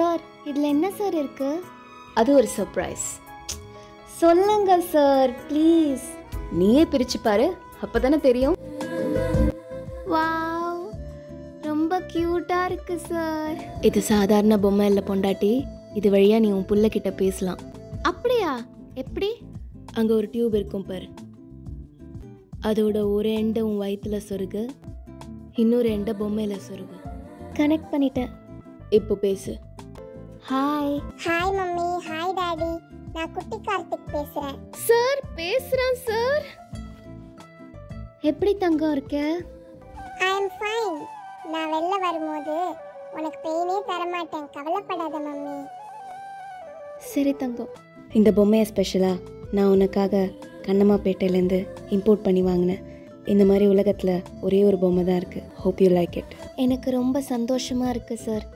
Sir இதில் என்ன sir இருக்கு? அது ஒரு சர்ப்ரைஸ் சொல்லுங்க சார் ப்ளீஸ் நீயே பிரிச்சு பாரு அப்பதானே தெரியும். வாவ் ரொம்ப க்யூட்டாக இருக்கு சார். இது சாதாரண பொம்மை இல்லை பொண்டாட்டி. இது வழியா நீ உன் புள்ள கிட்ட பேசலாம். அப்படியா? எப்படி? அங்க ஒரு டியூப் இருக்கும் பாரு. அதோட ஒரு எண்டை உன் வயிற்றுல சொருகு இன்னொரு எண்டை பொம்மையில சொருகு. கனெக்ட் பண்ணிட்டேன். இப்போ பேசு. Hi hi mummy hi daddy நான் குட்டி கார்த்திக் பேசுறேன். சார் பேசுறான் சார் எப்படி தங்கம் இருக்க? ஐ அம் ஃபைன் நான் வெளில வரும்போது உனக்கு பெயினே தரமாட்டேன். கவலைப்படாத மம்மி சரி தங்கம். இந்த பொம்மையை ஸ்பெஷலா நான் உனக்காக கண்ணம்மாப்பேட்டையிலேருந்து இம்போர்ட் பண்ணி வாங்கினேன். இந்த மாதிரி உலகத்தில் ஒரே ஒரு பொம்மை தான் இருக்குது ஹோப் யூ லைக் இட் எனக்கு ரொம்ப சந்தோஷமா இருக்கு சார்